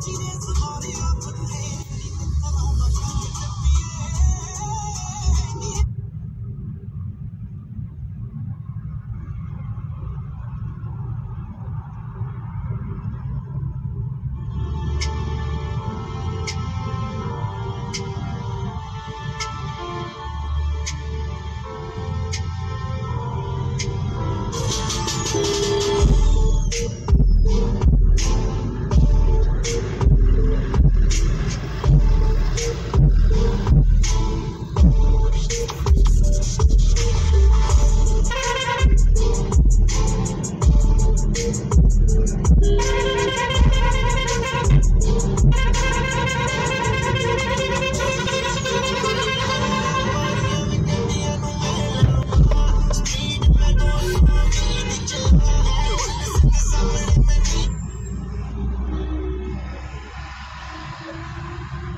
cheetahs.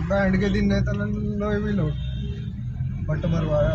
Band के दिन तो लोहे भी लो बट मरवाया।